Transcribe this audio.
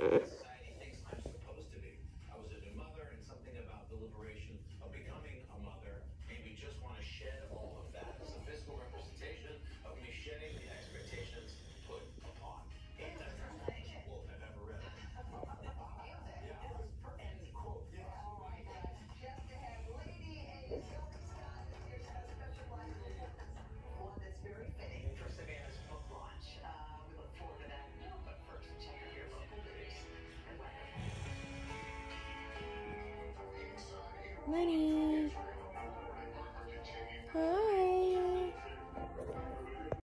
this Money. Oh.